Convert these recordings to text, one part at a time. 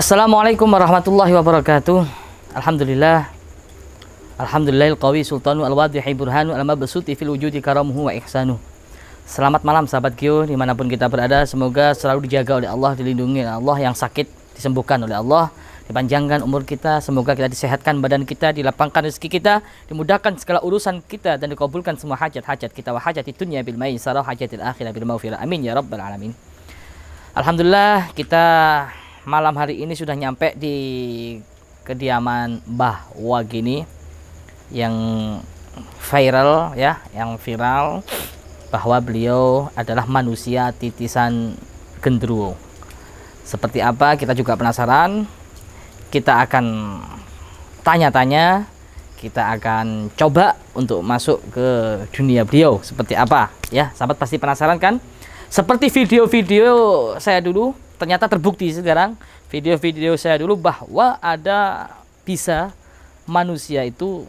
Assalamualaikum warahmatullahi wabarakatuh. Alhamdulillah. Alhamdulillahil qawi sultanu al-wadihi burhanu al-mabsuti fil wujudi karamuhu wa ihsanu. Selamat malam sahabat Gio di mana pun kita berada. Semoga selalu dijaga oleh Allah Dilindungi oleh Allah. Yang sakit disembuhkan oleh Allah. Dipanjangkan umur kita. Semoga kita disehatkan badan kita Dilapangkan rezeki kita Dimudahkan segala urusan kita Dan dikabulkan semua hajat-hajat kita. Wa hajat di dunia bil maisarah Hajatil akhirah bil maufirah Amin ya rabbal alamin. Alhamdulillah kita malam hari ini sudah nyampe di kediaman Mbah Wagini yang viral ya, yang viral bahwa beliau adalah manusia titisan gendruwo. Seperti apa kita juga penasaran. Kita akan tanya-tanya, kita akan coba untuk masuk ke dunia beliau seperti apa ya. Sahabat pasti penasaran kan? Seperti video-video saya dulu ternyata terbukti sekarang video-video saya dulu bahwa ada bisa manusia itu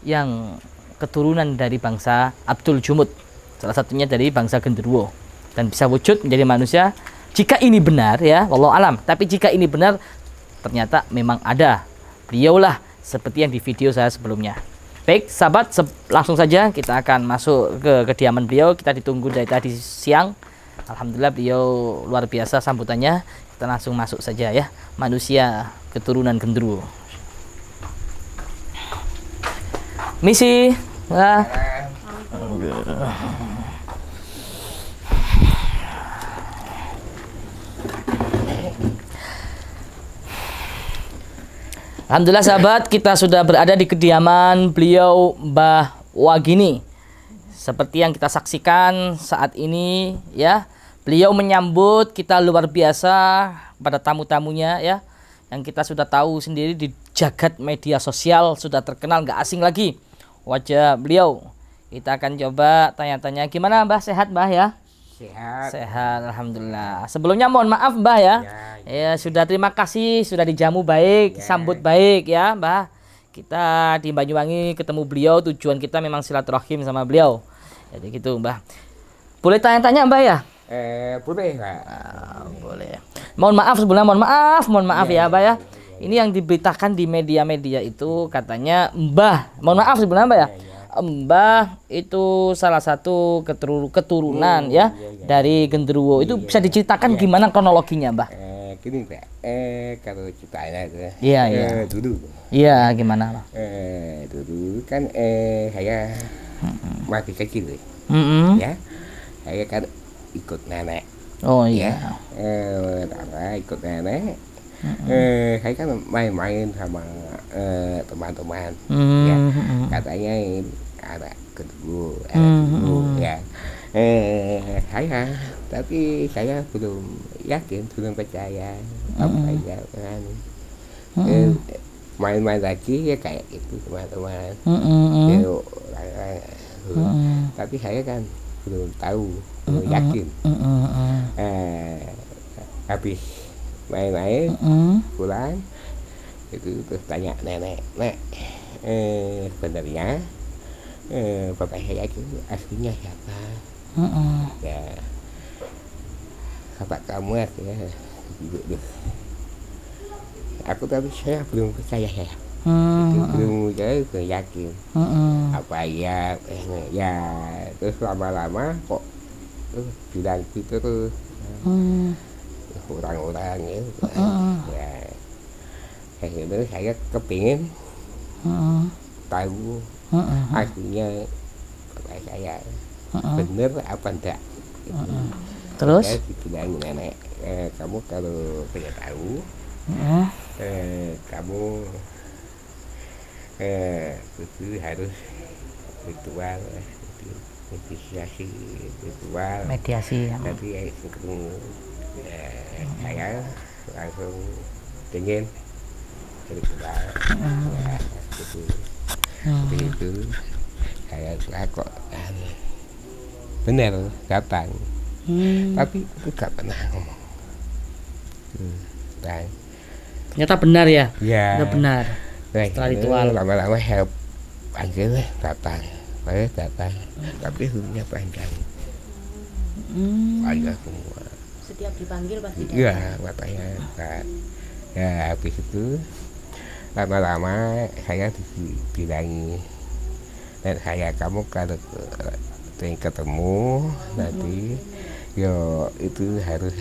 yang keturunan dari bangsa Abdul Jumud salah satunya dari bangsa genderuwo. Dan bisa wujud menjadi manusia jika ini benar ya wallahu alam. Tapi jika ini benar ternyata memang ada. Beliaulah seperti yang di video saya sebelumnya. Baik sahabat langsung saja kita akan masuk ke kediaman beliau. Kita ditunggu dari tadi siang Alhamdulillah beliau luar biasa sambutannya. Kita langsung masuk saja ya. Manusia keturunan genderuwo misi. Nah. Alhamdulillah sahabat kita sudah berada di kediaman beliau Mbah Wagini. Seperti yang kita saksikan saat ini ya, beliau menyambut kita luar biasa pada tamu-tamunya ya. Yang kita sudah tahu sendiri di jagat media sosial sudah terkenal nggak asing lagi wajah beliau. Kita akan coba tanya-tanya gimana Mbah sehat Mbah ya? Sehat. Sehat, alhamdulillah. Sebelumnya mohon maaf, Mbah ya. Ya, Ya, sudah terima kasih sudah dijamu baik, Ya. sambut baik ya, Mbah. Kita di Banyuwangi ketemu beliau, tujuan kita memang silaturahim sama beliau. Jadi gitu, Mbah. Boleh tanya-tanya, Mbah ya? Eh, boleh nggak? Ah, boleh. Mohon maaf sebelumnya, mohon maaf, mohon maaf Ya, ya, Mbah ya. Ini yang diberitakan di media-media itu katanya Mbah, mohon maaf sebelumnya, Mbah ya. Ya, Mbah itu salah satu keturu- keturunan ya iya, iya. dari genderuwo. Itu bisa diceritakan gimana kronologinya, Mbah? Eh, gini Pak. Eh, kalau ceritanya itu. Iya, eh, iya. Dulu. Iya, gimana, Mbah? Eh, dulu kan eh saya masih kecil Mm-mm. ya. Saya kan ikut nenek Oh ya. iya. Eh, pertama ikut nenek. Eh, saya kan main-main sama eh, teman-teman. Ya. Mm-mm. katanya anak kedua anak kedua hmm. ya eh saya tapi saya belum yakin belum percaya apa ya kan Eh, main-main lagi ya kayak itu teman-teman Mm-mm. Ya, Mm-mm. tapi saya kan belum tahu belum yakin Mm-mm. eh habis main-main Mm-mm. pulang itu terus tanya nenek nek eh sebenarnya eh bapak saya itu aslinya siapa Mm-mm. ya bapak kamu aslinya ibu tuh aku tapi saya belum percaya ya Itu belum saya belum yakin Mm-mm. apa ya eh, ya terus lama-lama kok bilang gitu terus Mm. orang-orang ya Mm-mm. ya akhirnya saya kepingin Mm-mm. tahu Mm-mm. aslinya bapak saya Mm-mm. bener apa enggak gitu. Terus? saya dibilang nenek eh, kamu kalau pengen tahu Mm. eh, kamu eh, itu harus ritual itu meditasi ritual Mediasi. ya, tapi ya, ketemu eh, saya langsung dingin ritual ya, gitu Hmm. Seperti itu saya saya kok aneh. benar datang Hmm. tapi itu gak pernah ngomong hmm. dan Ternyata benar ya. ya Ternyata benar. nah, setelah itu ritual. lama-lama saya panggil datang saya datang tapi hurufnya panjang Hmm. panjang semua setiap dipanggil pasti datang. iya matanya kan ya habis itu lama-lama saya dibilangi dan saya kamu kalau sering ketemu nanti yo itu harus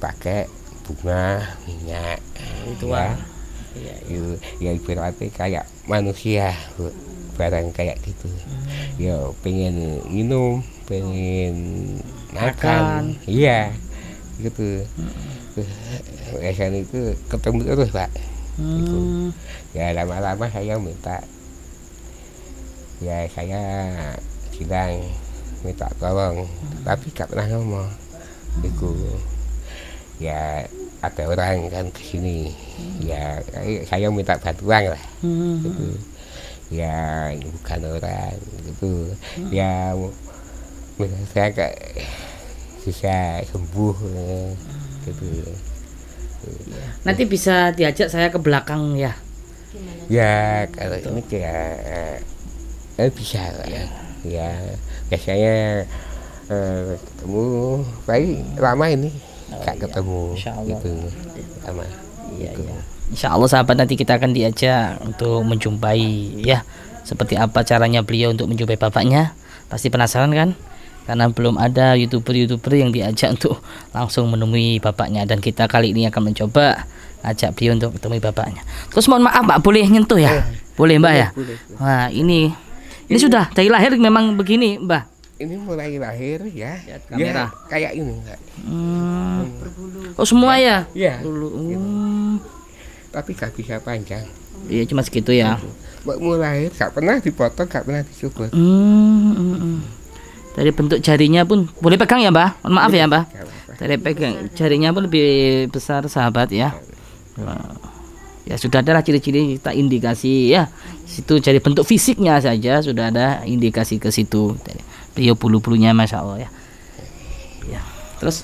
pakai bunga minyak Ritual. ya Iya, iya. itu ya ibaratnya kayak manusia Bu. Barang kayak gitu. Yo pengen minum pengen makan. Iya gitu. Biasanya itu ketemu terus pak. Hmm. ya lama-lama saya minta ya saya bilang minta tolong tapi gak pernah ngomong. Itu ya ada orang kan ke sini ya saya- saya minta bantuan lah. Hmm. gitu ya bukan orang gitu ya menurut saya kayak bisa sembuh eh, gitu Nanti bisa diajak saya ke belakang ya. ya kalau ini kayak eh, bisa lah ya ya biasanya eh, ketemu baik lama ini gak ketemu Insya Allah. gitu lama Iya, gitu. iya. Insya Allah sahabat nanti kita akan diajak untuk menjumpai ya seperti apa caranya beliau untuk menjumpai bapaknya. Pasti penasaran kan? Karena belum ada youtuber-youtuber yang diajak untuk langsung menemui bapaknya dan kita kali ini akan mencoba ajak beliau untuk menemui bapaknya. Terus mohon maaf Pak, boleh nyentuh ya? Boleh Mbak ya? boleh, Wah ini ini sudah dari lahir memang begini Mbak. ini mulai lahir ya Lihat kamera. ya kayak ini Mbak. Hmm. Oh semua ya? ya Dulu. Hmm. Tapi gak bisa panjang Iya cuma segitu ya. Mbak mulai gak pernah dipotong gak pernah dicukur Hmm, hmm, hmm. Dari bentuk jarinya pun boleh pegang ya, Mbak? Mohon Maaf ya, Mbak. Dari pegang jarinya pun lebih besar, sahabat ya. Wah. Ya sudah ada ciri-ciri kita indikasi ya. Situ dari bentuk fisiknya saja sudah ada indikasi ke situ. Beliau bulu-bulunya masya Allah ya. Ya. Terus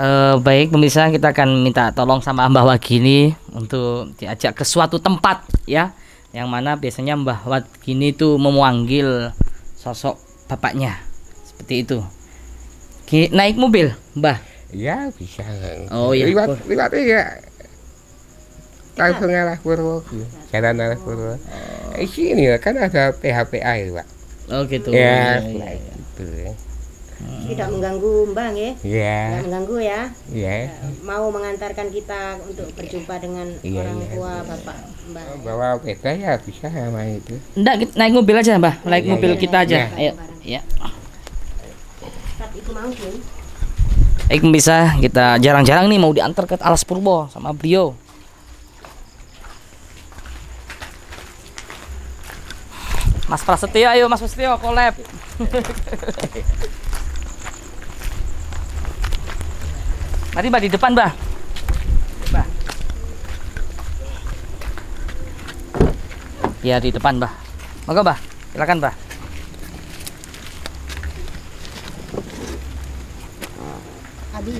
eh, baik pemirsa kita akan minta tolong sama Mbah Wagini untuk diajak ke suatu tempat ya. Yang mana biasanya Mbah Wagini itu memanggil sosok bapaknya. Seperti itu. Ki- naik mobil Mbah? Ya bisa. Oh, iya. liwat liwat ya langsung arah Purwo. Jalan arah Purwo. Eh, sini ya, kan ada PHPA ya pak? Oh gitu. Ya Iya, iya, kayak iya. Tidak mengganggu Mbak ya. ya Tidak mengganggu ya. ya Mau mengantarkan kita untuk berjumpa dengan Iya, orang iya. tua Bapak Mbak. bawa peda ya bisa sama itu Enggak, kita naik mobil aja, Mbah. Naik Iya, mobil iya, kita aja. iya. Ayo. Ya. Tapi itu mau. Baik, bisa kita jarang-jarang nih mau diantar ke Alas Purwo sama beliau. Mas Prasetyo, ayo Mas Prasetyo collab. Mari Mbak di depan, Mbak. Mbak. Ya di depan, Mbak. Monggo, Mbak. Silakan, Mbak. Abi.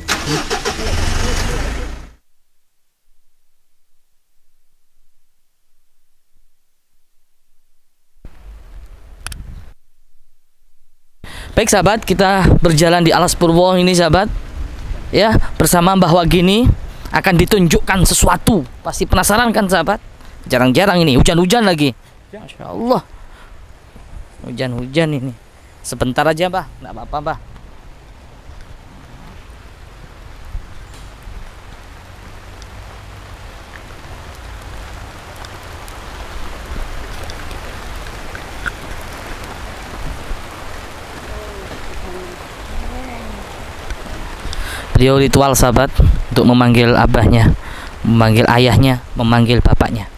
Baik sahabat, kita berjalan di Alas Purwo ini sahabat. Ya, bersama Mbah Wagini akan ditunjukkan sesuatu. Pasti penasaran kan sahabat? Jarang-jarang ini, hujan-hujan lagi. Masya Allah. Hujan-hujan ini. Sebentar aja, Mbah. Nggak apa-apa, Mbah. Beliau ritual sahabat untuk memanggil abahnya, memanggil ayahnya, memanggil bapaknya.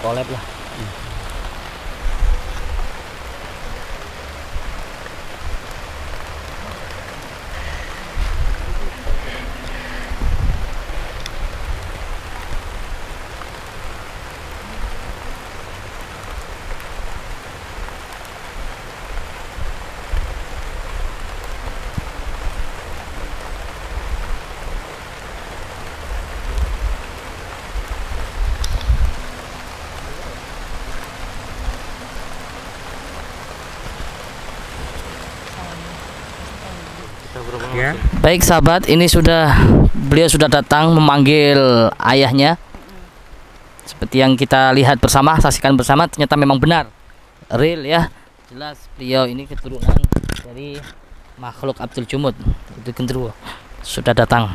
Collab lah Ya. Baik sahabat, ini sudah beliau sudah datang memanggil ayahnya. Seperti yang kita lihat bersama, saksikan bersama, ternyata memang benar, real ya. Jelas beliau ini keturunan dari makhluk Abdul Jumud, itu genderuwo. Sudah datang.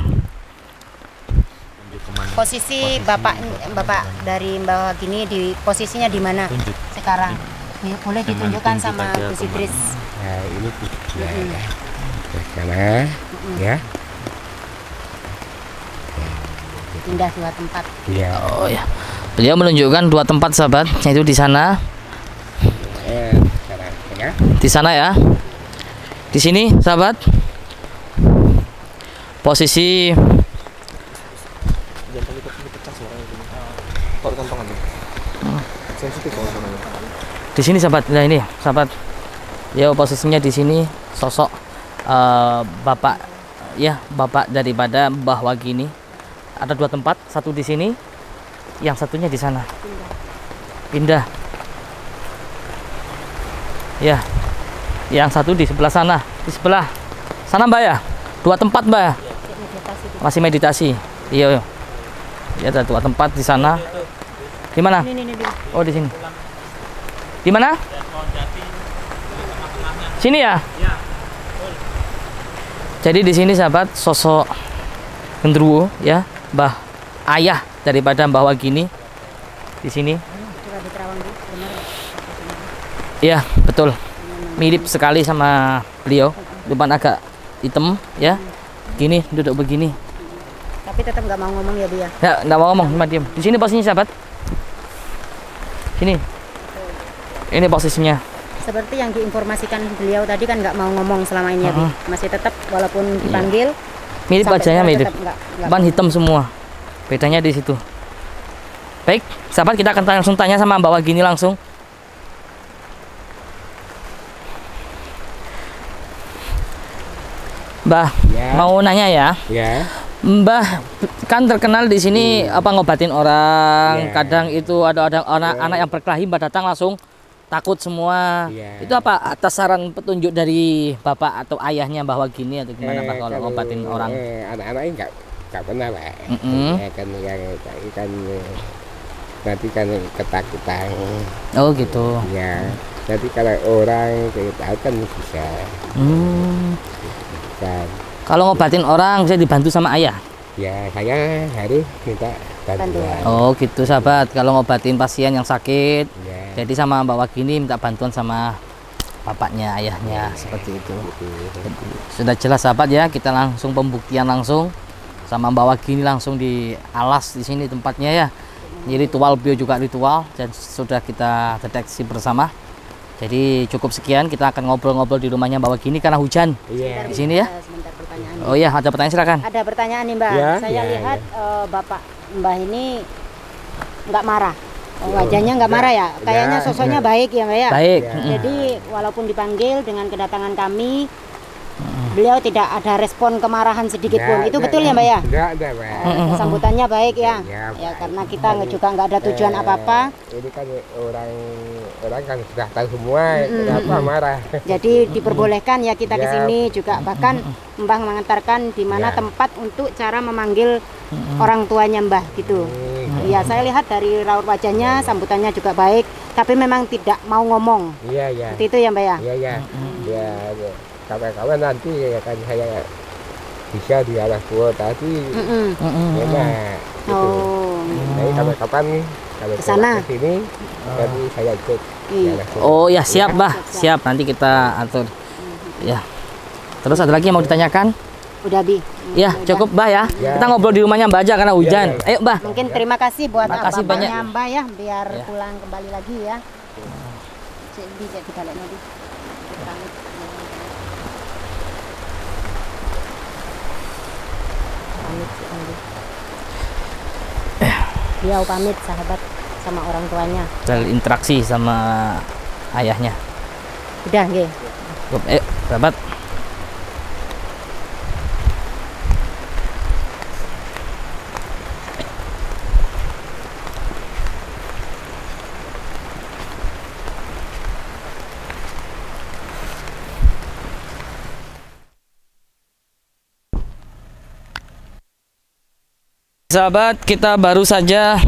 Posisi bapak bapak dari Mbak gini di posisinya di mana sekarang? Di- Boleh ditunjukkan sama Gus Idris. Nah, ini ya, ya. Sana, ya. Pindah dua tempat. Ya. Oh ya. Beliau menunjukkan dua tempat sahabat, yaitu di sana, Eh, sana, ya. di sana ya. Di sini sahabat. Posisi di sini sahabat nah ini sahabat ya posisinya di sini sosok eh, bapak ya bapak daripada Mbah Wagi ini. Ada dua tempat satu di sini yang satunya di sana. Pindah. Ya yang satu di sebelah sana di sebelah sana mbak ya? Dua tempat mbak ya? Masih meditasi. Iya iya. ya ada dua tempat di sana. Di mana? Ini ini, ini. Oh di sini. Di mana? Sini ya. Jadi di sini sahabat sosok genderuwo ya, Mbah ayah daripada Mbah Wagini di sini. Ya? Iya betul, mirip sekali sama beliau. Depan agak hitam ya, gini duduk begini. Tapi tetap nggak mau ngomong ya ya. Ya nggak mau ngomong, cuma diam. Di sini posisinya sahabat. Sini. Ini posisinya. Seperti yang diinformasikan beliau tadi kan nggak mau ngomong selama ini ya Bu. Uh-uh. Masih tetap walaupun dipanggil. Mirip sampai wajahnya mirip. Ban hitam semua. Bedanya di situ. Baik, sahabat kita akan langsung tanya sama Mbak Wagini langsung. Mbah, Ya. mau nanya ya. Ya. Mbah kan terkenal di sini apa ngobatin orang. Iya. Kadang itu ada ada anak anak yang berkelahi Mbah datang langsung takut semua. Iya. Itu apa atas saran petunjuk dari bapak atau ayahnya Mbah Wagini atau gimana Eh, Mbah kalau ngobatin orang? eh, anak-anaknya nggak nggak pernah pak Mm-mm. ya kan yang kan eh, nanti kan ketakutan Oh gitu. ya nanti kalau orang kayak tahu kan bisa Hmm. kan Kalau ngobatin orang bisa dibantu sama ayah. ya saya harus minta bantuan Oh gitu sahabat. Kalau ngobatin pasien yang sakit, ya jadi sama Mbak Wagini minta bantuan sama bapaknya, ayahnya seperti itu. gitu. Sudah jelas sahabat ya, kita langsung pembuktian langsung sama Mbak Wagini langsung di alas di sini tempatnya ya. Ini ritual bio juga ritual dan sudah kita deteksi bersama. Jadi cukup sekian kita akan ngobrol-ngobrol di rumahnya Mbak Wagini karena hujan iya di sini ya. Oh iya, ada pertanyaan silakan. Ada pertanyaan nih Mbak. Ya, Saya ya, lihat eh, Bapak Mbah ini nggak marah. Oh, wajahnya nggak Ya, marah ya. Kayaknya ya, sosoknya ya. baik ya Mbak ya. Baik. Ya. Jadi walaupun dipanggil dengan kedatangan kami, beliau tidak ada respon kemarahan sedikit pun. Itu betul ya Mbak ya? nggak ada pak Oh, Sambutannya baik ya. Ya, Ya karena kita nggak- juga nggak ada tujuan Eh, apa-apa. ini kan orang orang kan sudah tahu semua kenapa marah Jadi diperbolehkan ya kita ke Ya. sini juga bahkan Mbah mengantarkan di mana Ya. tempat untuk cara memanggil orang tuanya Mbah gitu. Hmm, Iya, saya lihat dari raut wajahnya, sambutannya juga baik, tapi memang tidak mau ngomong. Iya, iya. Seperti itu ya, Mbak ya? Iya, iya. Ya, ya. Kawan-kawan nanti ya kan saya bisa di alas tua tadi Mm-mm. enak gitu. Oh, Jadi kapan-kapan kalau Ke sana? ke sini nanti saya ikut iya. Oh ya siap bah, siap nanti kita atur. Ya. Terus ada lagi yang mau ditanyakan? Udah bi. Ya cukup bah ya. Ya. Kita ngobrol di rumahnya Mbak aja karena hujan. ya. Ayo bah. Mungkin terima kasih buat Makasih bapaknya banyak. Mbak ya, biar Ya. pulang kembali lagi ya. Cek di cek kita lihat nanti. Pamit. Pamit sih, Andi. Beliau pamit sahabat sama orang tuanya. Dari interaksi sama ayahnya. Udah, nggih. Ayo sahabat. Sahabat, kita baru saja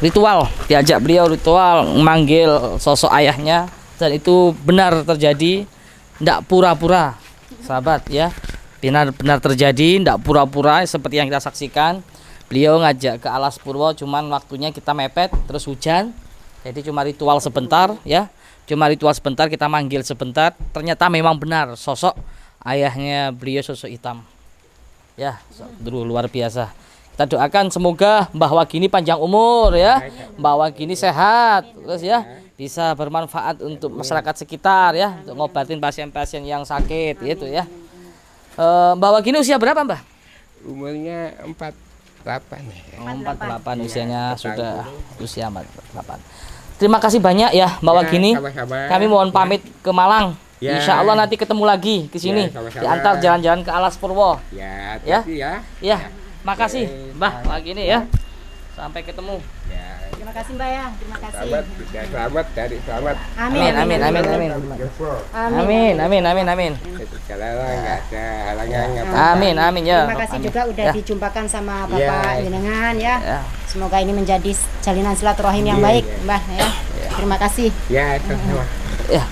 ritual diajak beliau ritual memanggil sosok ayahnya dan itu benar terjadi tidak pura-pura sahabat ya. Benar-benar terjadi tidak pura-pura seperti yang kita saksikan. Beliau ngajak ke alas purwo cuman waktunya kita mepet terus hujan jadi cuma ritual sebentar ya. Cuma ritual sebentar kita manggil sebentar. Ternyata memang benar sosok ayahnya beliau sosok hitam ya dulu luar biasa. Kita doakan semoga Mbah Wagini panjang umur ya. Mbah Wagini sehat terus ya bisa bermanfaat untuk masyarakat sekitar ya untuk ngobatin pasien-pasien yang sakit gitu ya. Eh, Mbah Wagini usia berapa Mbah? Umurnya 48 ya. Oh, 48 usianya sudah usia 48 Terima kasih banyak ya Mbak Ya, Wagini. sama-sama. Kami mohon pamit ke Malang Ya. Insya Allah nanti ketemu lagi ke sini Ya, diantar jalan-jalan ke Alas Purwo Ya, Ya. hati ya. Ya, makasih Mbah Wagini ya. Sampai ketemu. Ya. Terima kasih Mbak ya. Terima kasih. Selamat, ya, selamat dari selamat. Amin, amin, amin, amin. Amin, amin, amin, amin. Amin, amin ya. Terima kasih juga udah Ya. dijumpakan sama Bapak Ya. jenengan ya. Ya. Semoga ini menjadi jalinan silaturahim yang baik. Mbah ya. Terima kasih. Ya, sama. Ya.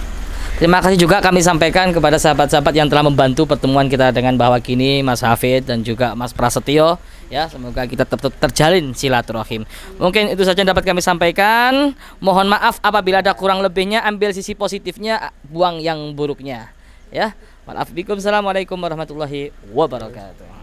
Terima kasih juga kami sampaikan kepada sahabat-sahabat yang telah membantu pertemuan kita dengan Mbah Wagini, Mas Hafid dan juga Mas Prasetyo. Ya, semoga kita tetap terjalin silaturahim. Mungkin itu saja yang dapat kami sampaikan. Mohon maaf apabila ada kurang lebihnya, ambil sisi positifnya, buang yang buruknya. Ya. Waalaikumsalam warahmatullahi wabarakatuh.